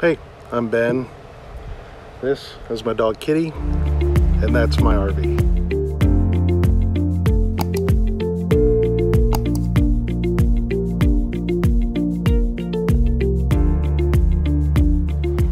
Hey, I'm Ben. This is my dog Kitty, and that's my RV.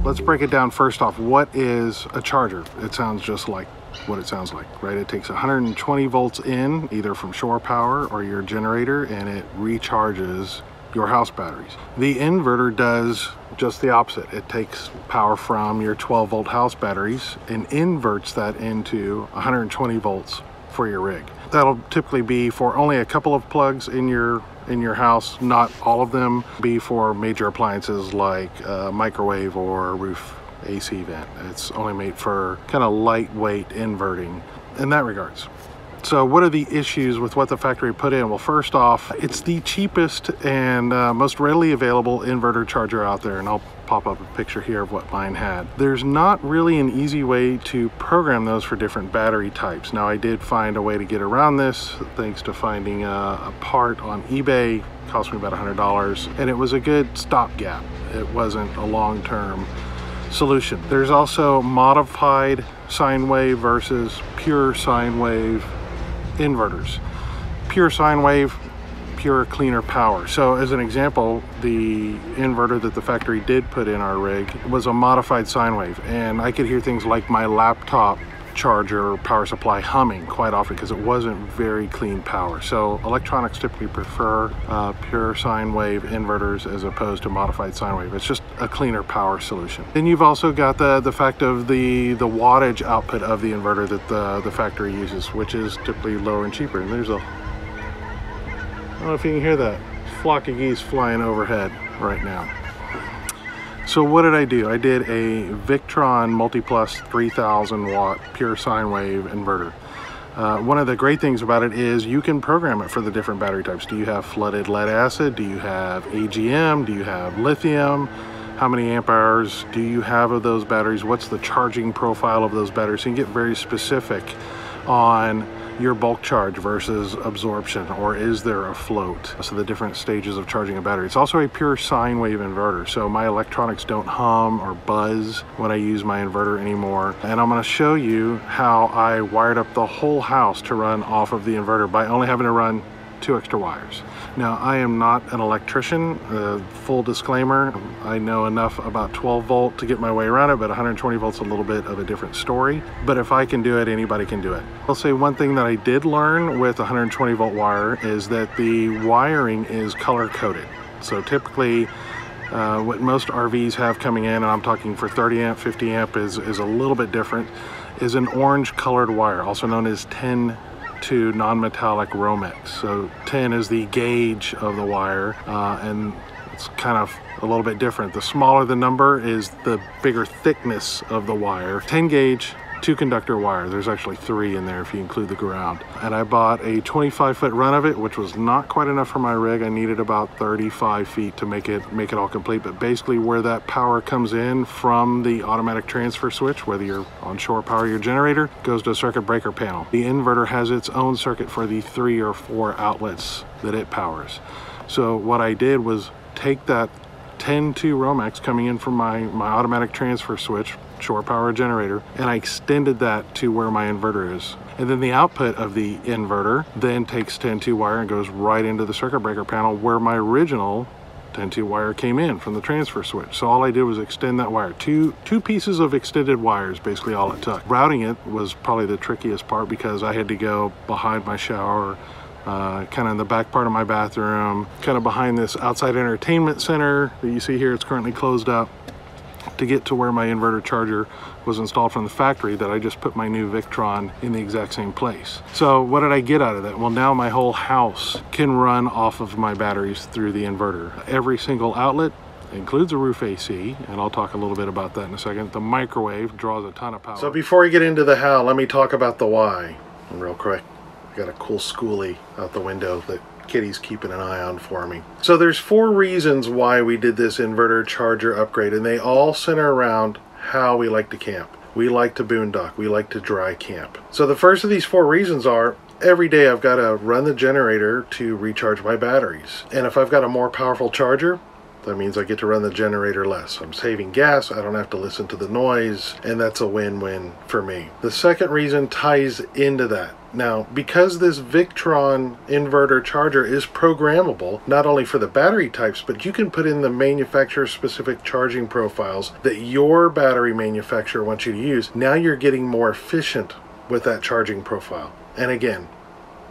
Let's break it down first off. What is a charger? It sounds just like what it sounds like, right? It takes 120 volts in, either from shore power or your generator, and it recharges your house batteries. The inverter does just the opposite. It takes power from your 12 volt house batteries and inverts that into 120 volts for your rig. That'll typically be for only a couple of plugs in your in your house, not all of them, be for major appliances like a microwave or roof AC vent. It's only made for kind of lightweight inverting in that regards. So what are the issues with what the factory put in? Well, first off, it's the cheapest and uh, most readily available inverter charger out there. And I'll pop up a picture here of what mine had. There's not really an easy way to program those for different battery types. Now I did find a way to get around this thanks to finding a, a part on eBay. It cost me about $100 and it was a good stopgap. It wasn't a long-term solution. There's also modified sine wave versus pure sine wave inverters. Pure sine wave, pure cleaner power. So as an example, the inverter that the factory did put in our rig was a modified sine wave and I could hear things like my laptop charger power supply humming quite often because it wasn't very clean power. So electronics typically prefer uh, pure sine wave inverters as opposed to modified sine wave. It's just a cleaner power solution. Then you've also got the, the fact of the, the wattage output of the inverter that the, the factory uses, which is typically lower and cheaper. And there's a, I don't know if you can hear that, flock of geese flying overhead right now. So what did I do? I did a Victron Multiplus 3000 watt pure sine wave inverter. Uh, one of the great things about it is you can program it for the different battery types. Do you have flooded lead acid? Do you have AGM? Do you have lithium? How many amp hours do you have of those batteries? What's the charging profile of those batteries? So you can get very specific on your bulk charge versus absorption or is there a float? So the different stages of charging a battery. It's also a pure sine wave inverter. So my electronics don't hum or buzz when I use my inverter anymore. And I'm going to show you how I wired up the whole house to run off of the inverter by only having to run two extra wires. Now I am not an electrician, uh, full disclaimer, I know enough about 12 volt to get my way around it, but 120 volts is a little bit of a different story. But if I can do it, anybody can do it. I'll say one thing that I did learn with 120 volt wire is that the wiring is color coded. So typically uh, what most RVs have coming in, and I'm talking for 30 amp, 50 amp is, is a little bit different, is an orange colored wire, also known as 10 to non-metallic Romex. So 10 is the gauge of the wire uh, and it's kind of a little bit different. The smaller the number is the bigger thickness of the wire. 10 gauge two conductor wire. There's actually three in there if you include the ground. And I bought a 25 foot run of it, which was not quite enough for my rig. I needed about 35 feet to make it make it all complete. But basically where that power comes in from the automatic transfer switch, whether you're on shore power or your generator, goes to a circuit breaker panel. The inverter has its own circuit for the three or four outlets that it powers. So what I did was take that 10-2 Romex coming in from my, my automatic transfer switch, shore power generator, and I extended that to where my inverter is. And then the output of the inverter then takes 10-2 wire and goes right into the circuit breaker panel where my original 10-2 wire came in from the transfer switch. So all I did was extend that wire. Two, two pieces of extended wires, basically all it took. Routing it was probably the trickiest part because I had to go behind my shower uh, kind of in the back part of my bathroom, kind of behind this outside entertainment center that you see here. It's currently closed up to get to where my inverter charger was installed from the factory that I just put my new Victron in the exact same place. So what did I get out of that? Well, now my whole house can run off of my batteries through the inverter. Every single outlet includes a roof AC, and I'll talk a little bit about that in a second. The microwave draws a ton of power. So before we get into the how, let me talk about the why real quick. I Got a cool schoolie out the window that Kitty's keeping an eye on for me. So there's four reasons why we did this inverter charger upgrade and they all center around how we like to camp. We like to boondock, we like to dry camp. So the first of these four reasons are every day I've got to run the generator to recharge my batteries. And if I've got a more powerful charger, That means I get to run the generator less. I'm saving gas, I don't have to listen to the noise, and that's a win-win for me. The second reason ties into that. Now, because this Victron inverter charger is programmable, not only for the battery types, but you can put in the manufacturer specific charging profiles that your battery manufacturer wants you to use. Now you're getting more efficient with that charging profile. And again,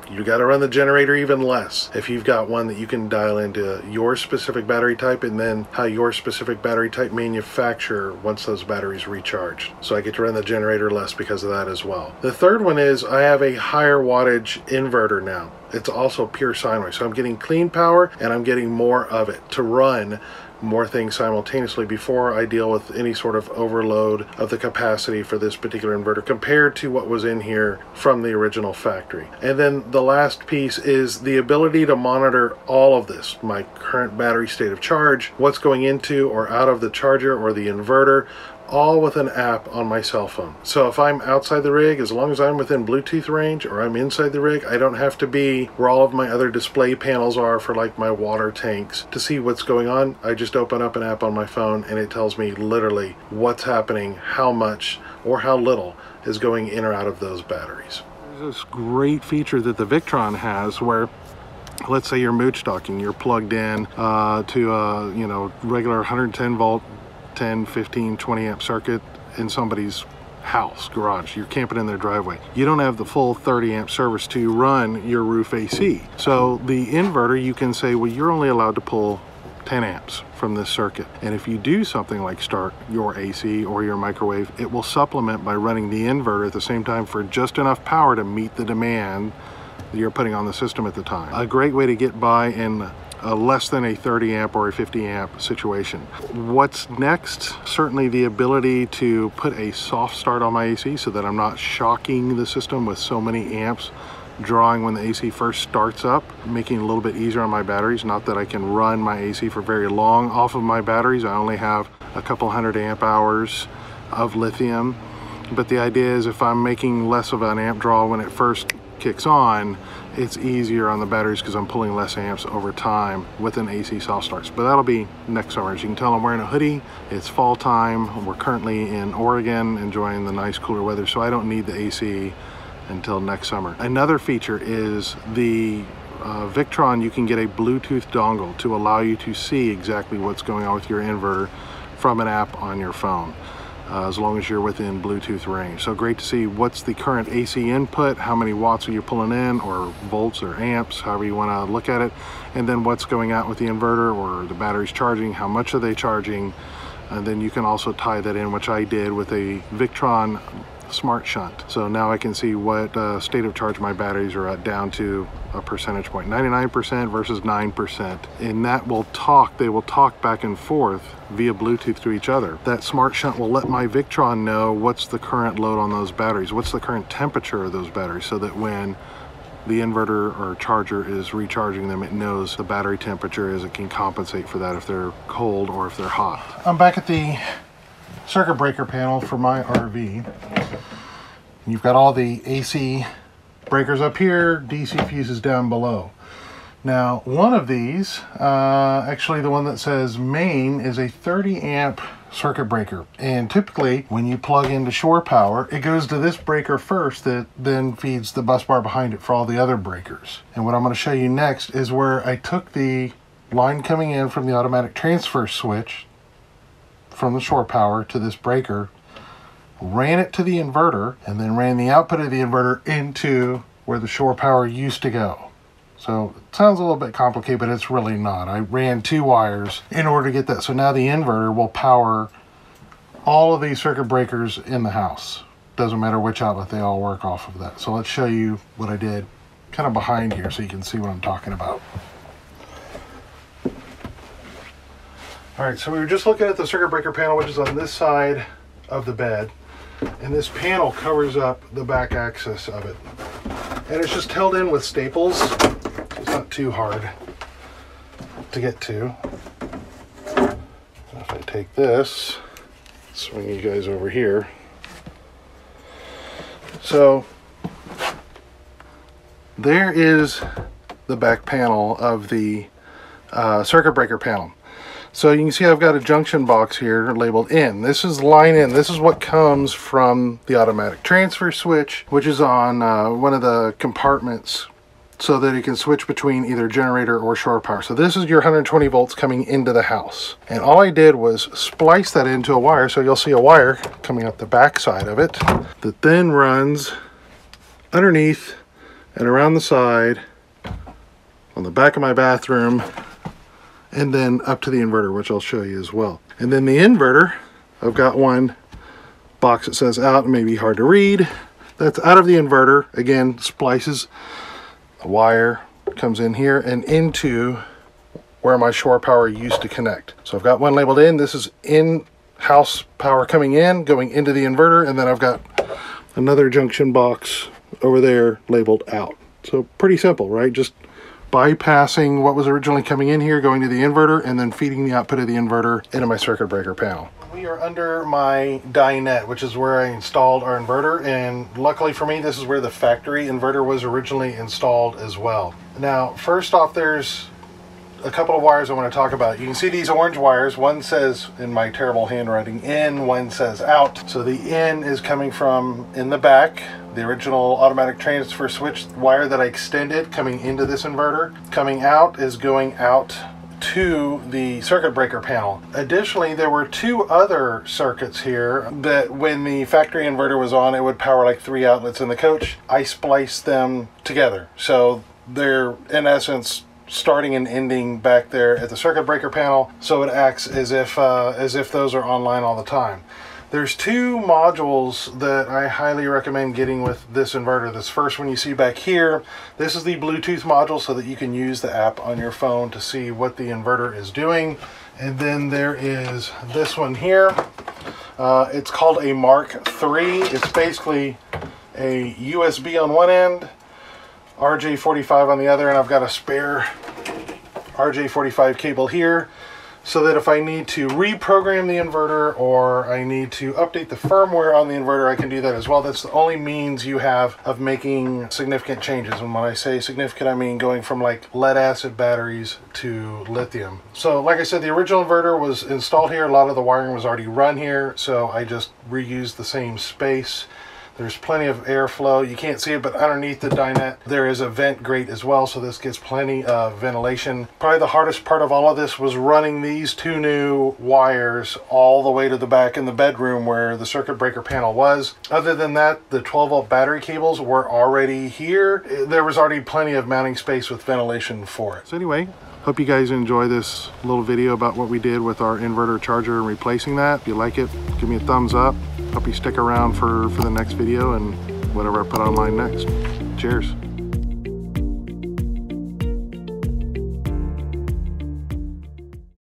you got to run the generator even less if you've got one that you can dial into your specific battery type and then how your specific battery type manufacturer wants those batteries recharged. So I get to run the generator less because of that as well. The third one is I have a higher wattage inverter now. It's also pure sine wave. So I'm getting clean power and I'm getting more of it to run more things simultaneously before I deal with any sort of overload of the capacity for this particular inverter compared to what was in here from the original factory. And then the last piece is the ability to monitor all of this, my current battery state of charge, what's going into or out of the charger or the inverter, all with an app on my cell phone. So if I'm outside the rig, as long as I'm within Bluetooth range or I'm inside the rig, I don't have to be where all of my other display panels are for like my water tanks to see what's going on. I just open up an app on my phone and it tells me literally what's happening, how much or how little is going in or out of those batteries. There's this great feature that the Victron has where let's say you're mooch docking, you're plugged in uh, to a you know regular 110 volt 10, 15, 20 amp circuit in somebody's house, garage. You're camping in their driveway. You don't have the full 30 amp service to run your roof AC. So the inverter, you can say, well, you're only allowed to pull 10 amps from this circuit. And if you do something like start your AC or your microwave, it will supplement by running the inverter at the same time for just enough power to meet the demand that you're putting on the system at the time. A great way to get by in a less than a 30 amp or a 50 amp situation. What's next? Certainly the ability to put a soft start on my AC so that I'm not shocking the system with so many amps drawing when the AC first starts up, making it a little bit easier on my batteries. Not that I can run my AC for very long off of my batteries. I only have a couple hundred amp hours of lithium. But the idea is if I'm making less of an amp draw when it first kicks on, it's easier on the batteries because I'm pulling less amps over time with an AC soft starts. But that'll be next summer. As you can tell, I'm wearing a hoodie. It's fall time. We're currently in Oregon enjoying the nice cooler weather, so I don't need the AC until next summer. Another feature is the uh, Victron, you can get a Bluetooth dongle to allow you to see exactly what's going on with your inverter from an app on your phone uh, as long as you're within Bluetooth range. So great to see what's the current AC input, how many watts are you pulling in, or volts or amps, however you want to look at it, and then what's going out with the inverter or the batteries charging, how much are they charging, and then you can also tie that in, which I did with a Victron smart shunt. So now I can see what uh, state of charge my batteries are at down to a percentage point, 99% versus 9%. And that will talk, they will talk back and forth via Bluetooth to each other. That smart shunt will let my Victron know what's the current load on those batteries, what's the current temperature of those batteries, so that when the inverter or charger is recharging them, it knows the battery temperature is, it can compensate for that if they're cold or if they're hot. I'm back at the circuit breaker panel for my RV. You've got all the AC breakers up here, DC fuses down below. Now, one of these, uh, actually the one that says main, is a 30 amp circuit breaker. And typically, when you plug into shore power, it goes to this breaker first that then feeds the bus bar behind it for all the other breakers. And what I'm going to show you next is where I took the line coming in from the automatic transfer switch from the shore power to this breaker, ran it to the inverter, and then ran the output of the inverter into where the shore power used to go. So it sounds a little bit complicated, but it's really not. I ran two wires in order to get that. So now the inverter will power all of these circuit breakers in the house. Doesn't matter which outlet, they all work off of that. So let's show you what I did kind of behind here so you can see what I'm talking about. All right, so we were just looking at the circuit breaker panel, which is on this side of the bed. And this panel covers up the back axis of it. And it's just held in with staples. It's not too hard to get to. If I take this, swing you guys over here. So there is the back panel of the uh, circuit breaker panel. So you can see I've got a junction box here labeled in. This is line in. This is what comes from the automatic transfer switch, which is on uh, one of the compartments so that it can switch between either generator or shore power. So this is your 120 volts coming into the house. And all I did was splice that into a wire. So you'll see a wire coming out the back side of it that then runs underneath and around the side on the back of my bathroom and then up to the inverter, which I'll show you as well. And then the inverter, I've got one box that says out, it may be hard to read. That's out of the inverter, again, splices a wire, comes in here and into where my shore power used to connect. So I've got one labeled in, this is in-house power coming in, going into the inverter, and then I've got another junction box over there labeled out. So pretty simple, right? Just bypassing what was originally coming in here, going to the inverter, and then feeding the output of the inverter into my circuit breaker panel. We are under my dinette, which is where I installed our inverter, and luckily for me, this is where the factory inverter was originally installed as well. Now, first off, there's a couple of wires I want to talk about. You can see these orange wires. One says in my terrible handwriting in, one says out. So the in is coming from in the back, the original automatic transfer switch wire that I extended coming into this inverter. Coming out is going out to the circuit breaker panel. Additionally, there were two other circuits here that when the factory inverter was on, it would power like three outlets in the coach. I spliced them together. So they're in essence starting and ending back there at the circuit breaker panel so it acts as if uh, as if those are online all the time there's two modules that I highly recommend getting with this inverter. This first one you see back here, this is the Bluetooth module so that you can use the app on your phone to see what the inverter is doing. And then there is this one here. Uh, it's called a Mark III. It's basically a USB on one end, RJ45 on the other, and I've got a spare RJ45 cable here so that if I need to reprogram the inverter or I need to update the firmware on the inverter, I can do that as well. That's the only means you have of making significant changes. And when I say significant, I mean going from like lead acid batteries to lithium. So like I said, the original inverter was installed here. A lot of the wiring was already run here. So I just reused the same space. There's plenty of airflow. You can't see it, but underneath the dinette, there is a vent grate as well, so this gets plenty of ventilation. Probably the hardest part of all of this was running these two new wires all the way to the back in the bedroom where the circuit breaker panel was. Other than that, the 12 volt battery cables were already here. There was already plenty of mounting space with ventilation for it. So anyway, Hope you guys enjoy this little video about what we did with our inverter charger and replacing that. If you like it, give me a thumbs up. Hope you stick around for, for the next video and whatever I put online next. Cheers.